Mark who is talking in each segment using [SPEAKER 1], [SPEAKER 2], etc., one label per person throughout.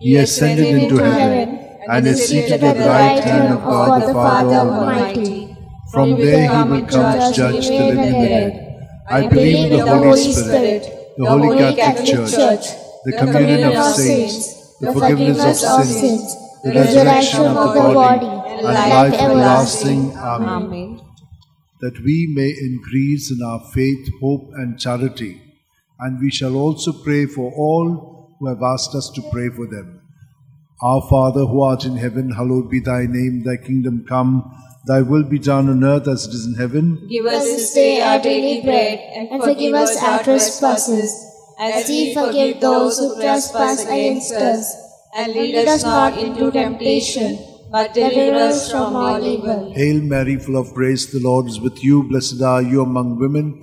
[SPEAKER 1] He ascended into heaven and is seated at the right hand of God the Father Almighty. From there he will come to judge the living and the dead. I believe in the Holy Spirit, the Holy Catholic Church, the communion of saints, the forgiveness of sins, the resurrection of the body, and life everlasting. Amen. That we may increase in our faith, hope, and charity. And we shall also pray for all who have asked us to pray for them. Our Father who art in heaven, hallowed be thy name, thy kingdom come, thy will be done on earth as it is in heaven.
[SPEAKER 2] Give us this day our daily bread, and forgive us our trespasses, as we forgive those who trespass against us. And lead us not into temptation, but deliver us from all evil.
[SPEAKER 1] Hail Mary, full of grace, the Lord is with you. Blessed are you among women,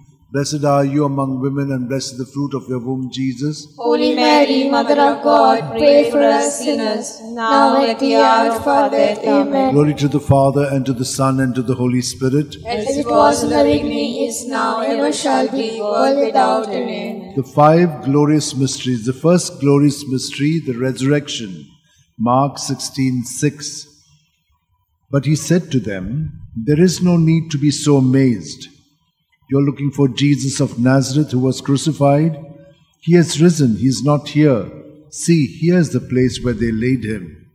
[SPEAKER 1] Blessed are you among women, and blessed the fruit of your womb, Jesus.
[SPEAKER 2] Holy Mary, Mother of God, pray for us sinners, now and at the hour of our death. Amen.
[SPEAKER 1] Glory to the Father, and to the Son, and to the Holy Spirit.
[SPEAKER 2] As it was in the beginning, is now, and ever shall be, world without end.
[SPEAKER 1] The five glorious mysteries. The first glorious mystery, the resurrection. Mark 16 6. But he said to them, There is no need to be so amazed. You're looking for Jesus of Nazareth who was crucified. He has risen, he is not here. See, here's the place where they laid him.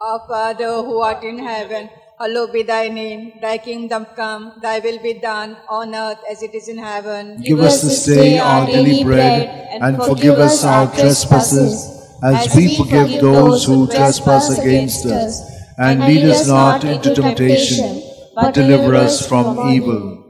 [SPEAKER 3] Our Father who art in heaven, hallowed be thy name. Thy kingdom come, thy will be done on earth as it is in heaven.
[SPEAKER 1] Give us this day our daily bread, and forgive us our trespasses, as we forgive those who trespass against us. And lead us not into temptation, but deliver us from evil.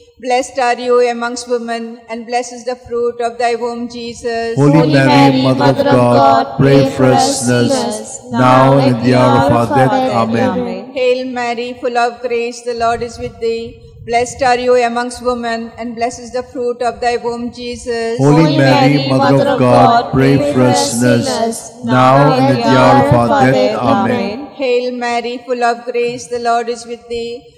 [SPEAKER 3] Blessed are you amongst women, and blessed is the fruit of thy womb, Jesus.
[SPEAKER 1] Holy Mary, Mother of God, pray for us sinners, now and at the hour of our death. Amen.
[SPEAKER 3] Hail Mary, full of grace, the Lord is with thee. Blessed are you amongst women, and blessed is the fruit of thy womb, Jesus.
[SPEAKER 1] Holy Mary, Mother of God, pray for us sinners, now and at the hour of our death. Amen.
[SPEAKER 3] Hail Mary, full of grace, the Lord is with thee.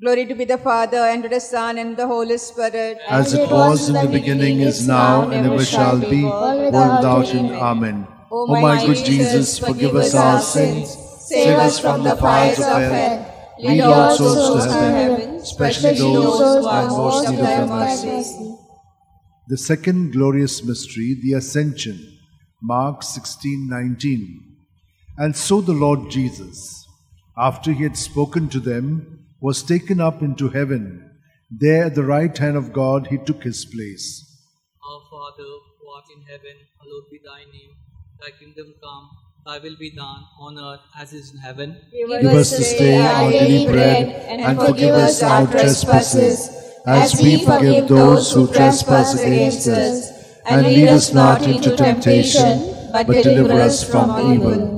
[SPEAKER 2] Glory to be the Father, and to the Son, and the Holy Spirit.
[SPEAKER 1] As it was in the beginning, is now, and ever shall be, world without end. Amen. Oh, oh, o my good Jesus, forgive us our sins, save us from the fires of hell, lead all souls to heaven, especially those who are most need of thy mercy. The second glorious mystery, the Ascension, Mark 16:19. And so the Lord Jesus, after he had spoken to them, was taken up into heaven. There at the right hand of God he took his place.
[SPEAKER 4] Our Father, who art in heaven, hallowed be thy name. Thy kingdom come, thy will be done on earth as is in heaven.
[SPEAKER 1] Give us this day our daily bread, and forgive us our trespasses, as we forgive those who trespass against us. And lead us not into temptation, but deliver us from evil.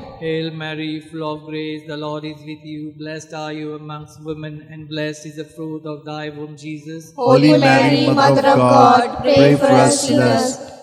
[SPEAKER 4] Hail Mary, full of grace, the Lord is with you. Blessed are you amongst women, and blessed is the fruit of thy womb, Jesus.
[SPEAKER 1] Holy Mary, Mother of God, pray for us sinners,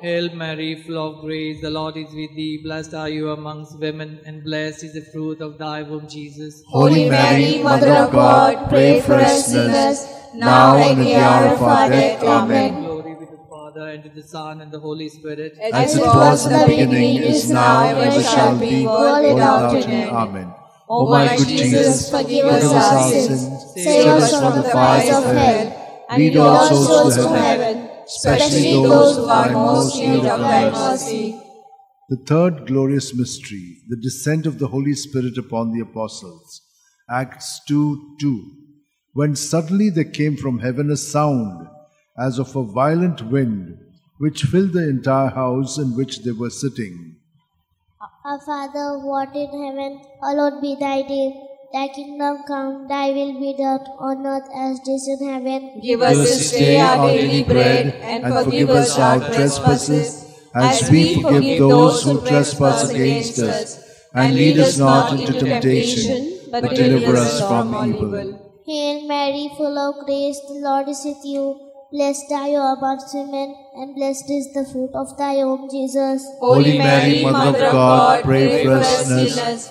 [SPEAKER 4] Hail Mary, full of grace, the Lord is with thee. Blessed are you amongst women, and blessed is the fruit of thy womb, Jesus.
[SPEAKER 1] Holy Mary, Mother of God, pray for us sinners, now and in the hour of our death. Amen.
[SPEAKER 4] Glory be to the Father, and to the Son, and the Holy Spirit.
[SPEAKER 1] As it was in the beginning, is now, and ever shall be, world without end. Amen. O my good Jesus, forgive us our sins, save us from the fires of hell, lead all souls to heaven especially those who are most in need of thy mercy. The third glorious mystery, the descent of the Holy Spirit upon the apostles. Acts 2 2. When suddenly there came from heaven a sound as of a violent wind, which filled the entire house in which they were sitting.
[SPEAKER 5] Our Father, who art in heaven, hallowed be thy name. Thy kingdom come, thy will be done on earth as it is in heaven.
[SPEAKER 2] Give us this day our daily bread, and forgive us our trespasses, as we forgive those who trespass against us. And lead us not into temptation, but deliver us from evil.
[SPEAKER 5] Hail Mary, full of grace, the Lord is with you. Blessed are you amongst women, and blessed is the fruit of thy womb, Jesus.
[SPEAKER 1] Holy Mary, Mother of God, pray for us sinners,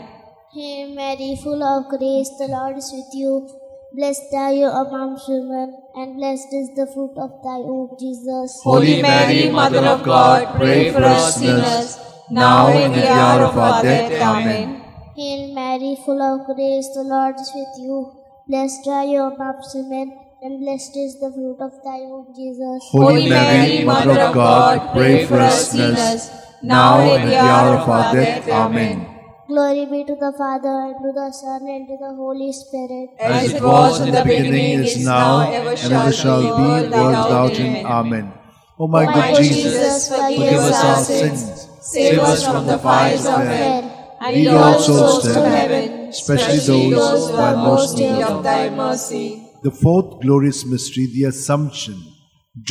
[SPEAKER 5] Hail Mary, full of grace, the Lord is with you. Blessed are you amongst women, and blessed is the fruit of thy womb, Jesus.
[SPEAKER 1] Holy Mary, Mother of God, pray for us sinners, now and at the hour of our death. Amen.
[SPEAKER 5] Hail Mary, full of grace, the Lord is with you. Blessed are you amongst women, and blessed is the fruit of thy womb, Jesus.
[SPEAKER 1] Holy Mary, Mother of God, pray for us sinners, now and at the hour of our death. Amen.
[SPEAKER 5] Glory be to the Father, and to the Son, and to the Holy Spirit.
[SPEAKER 1] As it was in the beginning, is now, and ever shall be, world without end. Amen. O my good Jesus, forgive us our sins, save us from the fires of hell,
[SPEAKER 5] and
[SPEAKER 1] lead all souls to heaven, especially those who are most in need of
[SPEAKER 2] thy mercy.
[SPEAKER 1] The fourth glorious mystery, the Assumption.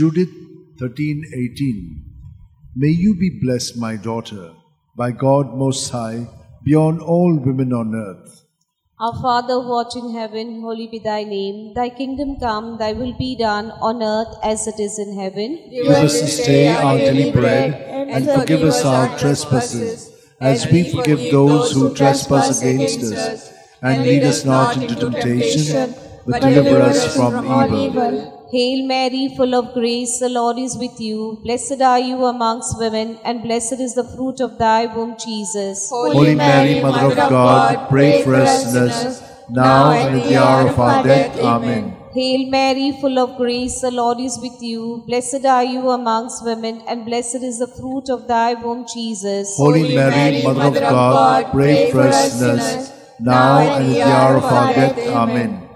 [SPEAKER 1] Judith 13:18. May you be blessed, my daughter, by God Most High, beyond all women on earth.
[SPEAKER 2] Our Father who art in heaven, holy be thy name. Thy kingdom come, thy will be done on earth as it is in heaven.
[SPEAKER 1] Give us this day our daily bread, and forgive us our trespasses, as we forgive those who trespass against us. And lead us not into temptation, but deliver us from evil.
[SPEAKER 2] Hail Mary, full of grace, the Lord is with you. Blessed are you amongst women, and blessed is the fruit of thy womb, Jesus.
[SPEAKER 1] Holy Mary, Mother of God, pray for us sinners, now and at the hour of our death. Amen.
[SPEAKER 2] Hail Mary, full of grace, the Lord is with you. Blessed are you amongst women, and blessed is the fruit of thy womb, Jesus.
[SPEAKER 1] Holy Mary, Mother of God, pray for us sinners, now and at the hour of our death. Amen.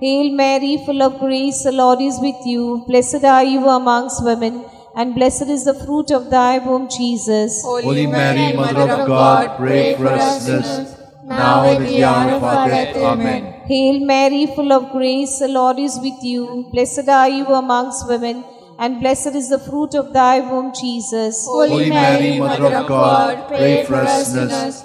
[SPEAKER 2] Hail Mary, full of grace, the Lord is with you. Blessed are you amongst women, and blessed is the fruit of thy womb, Jesus.
[SPEAKER 1] Holy Mary, Mother of God, pray for us sinners, now and at the hour of our death. Amen.
[SPEAKER 2] Hail Mary, full of grace, the Lord is with you. Blessed are you amongst women, and blessed is the fruit of thy womb, Jesus.
[SPEAKER 1] Holy Mary, Mother of God, pray for us sinners,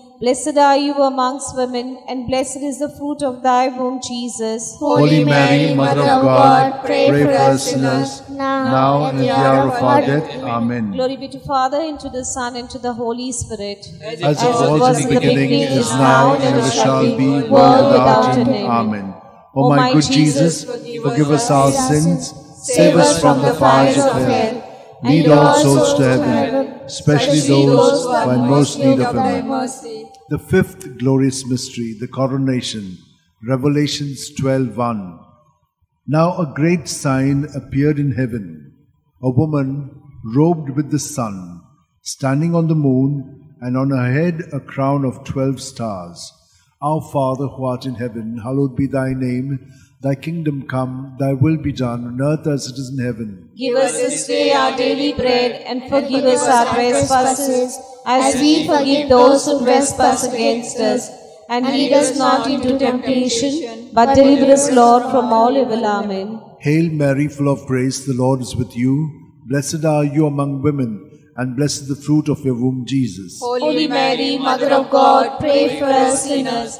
[SPEAKER 2] Blessed are you amongst women, and blessed is the fruit of thy womb, Jesus.
[SPEAKER 1] Holy Mary, Mother of God, pray for us sinners, now and at the hour of our death. Amen.
[SPEAKER 2] Glory be to Father, and to the Son, and to the Holy Spirit.
[SPEAKER 1] As it was in the beginning, is now, and ever shall be, world without end. Amen. O my good Jesus, forgive us our sins, save us from the fires of hell, Lead all souls to heaven, especially those who are in most need of
[SPEAKER 2] thy mercy.
[SPEAKER 1] The fifth glorious mystery, the coronation, Revelations 12:1. Now a great sign appeared in heaven, a woman robed with the sun, standing on the moon, and on her head a crown of twelve stars. Our Father who art in heaven, hallowed be thy name. Thy kingdom come, thy will be done on earth as it is in heaven.
[SPEAKER 2] Give us this day our daily bread, and forgive us our trespasses, as we forgive those who trespass against us. And lead us not into temptation, but deliver us, Lord, from all evil. Amen.
[SPEAKER 1] Hail Mary, full of grace, the Lord is with you. Blessed are you among women, and blessed the fruit of your womb, Jesus.
[SPEAKER 2] Holy Mary, Mother of God, pray for us sinners,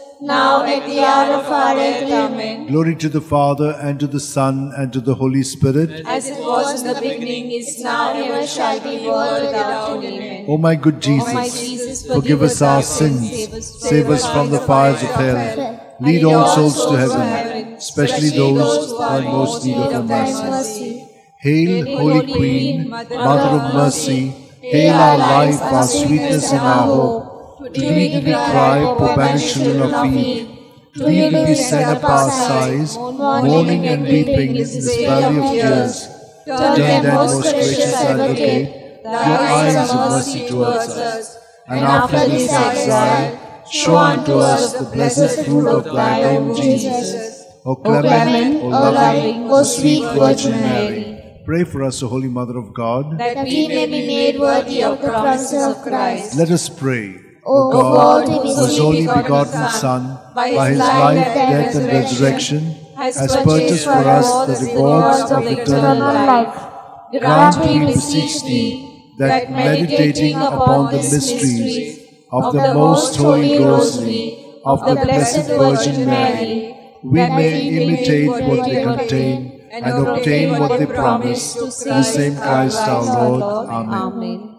[SPEAKER 2] now and at the hour of our death. Amen.
[SPEAKER 1] Glory to the Father, and to the Son, and to the Holy Spirit.
[SPEAKER 2] As it was in the beginning, is now, and ever shall be, world without end. Amen.
[SPEAKER 1] O my good Jesus,
[SPEAKER 2] my Jesus,
[SPEAKER 1] forgive us our sins, save us from the fires of hell, lead all souls to heaven, especially those who are in most need of mercy. Hail, Holy Queen, Mother of Mercy, hail our life, our sweetness, and our hope. To thee we cry, poor banished children of Eve. To thee did we send up our sighs, mourning and weeping in this valley of tears. Turn then, most gracious Advocate, your eyes of mercy towards us, and after this exile, show unto us the blessed fruit of thy womb, Jesus. O clement, O loving, O sweet Virgin Mary, pray for us, O Holy Mother of God.
[SPEAKER 2] That we may be made worthy of the promises of Christ.
[SPEAKER 1] Let us pray.
[SPEAKER 2] O God, whose only
[SPEAKER 1] begotten Son, by his life, death, and resurrection, has purchased for us the rewards of eternal life. Grant, we beseech thee, that meditating upon the mysteries of the most holy rosary of the Blessed Virgin Mary, we may imitate what they contain and obtain what they promise through the same Christ our Lord. Amen.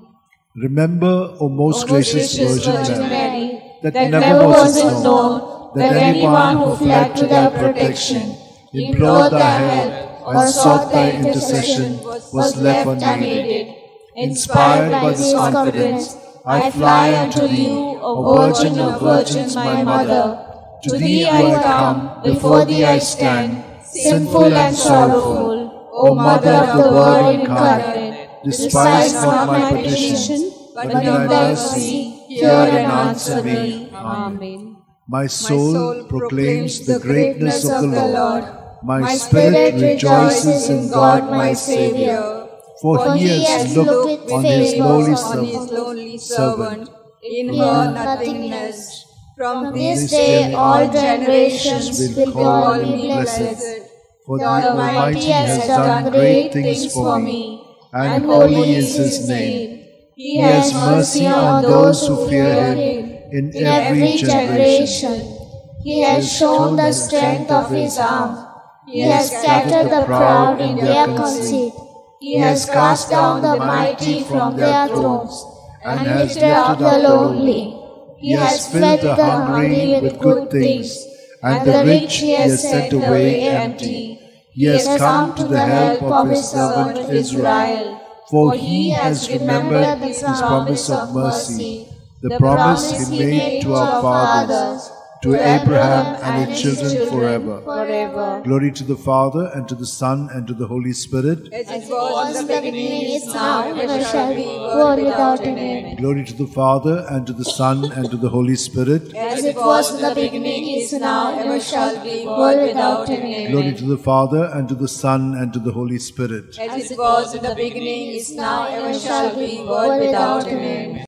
[SPEAKER 1] Remember, O most gracious Virgin Mary, that never was it known that anyone who fled to thy protection, implored thy help, or sought thy intercession was left unaided. Inspired by this confidence, I fly unto thee, O Virgin of Virgins, my Mother. To thee I come, before thee I stand, sinful and sorrowful. O Mother of the Word incarnate, despise not my petition, but in thy mercy hear and answer me. Amen. My soul proclaims the greatness of the Lord. My spirit rejoices in God my Saviour. For he has looked on his lowly servant,
[SPEAKER 2] lowly servant, in her nothingness.
[SPEAKER 5] From this day all generations will call me blessed.
[SPEAKER 1] For the Almighty has done great things for me, and holy is his name.
[SPEAKER 5] He has mercy on those who fear him
[SPEAKER 1] in
[SPEAKER 5] every generation. He has shown the strength of his arm. He has scattered the proud in their conceit. He has cast down the mighty from their thrones and has lifted up the lowly. He has fed the hungry with good things, and the rich he has sent away empty.
[SPEAKER 1] He has come to the help of his servant Israel, for he has remembered his promise of mercy, the promise he made to our fathers, to Abraham and his children forever.
[SPEAKER 5] forever.
[SPEAKER 1] Glory to the Father, and to the Son, and to the Holy Spirit.
[SPEAKER 5] As it was in the beginning, is now, and ever shall be, world without an end.
[SPEAKER 1] Glory to the Father, and to the Son, and to the Holy Spirit.
[SPEAKER 5] As it was in the beginning, is now, ever shall be, world without an end.
[SPEAKER 1] Glory to the Father, and to the Son, and to the Holy Spirit.
[SPEAKER 5] As it was in the beginning, is now, ever shall be, world without an end.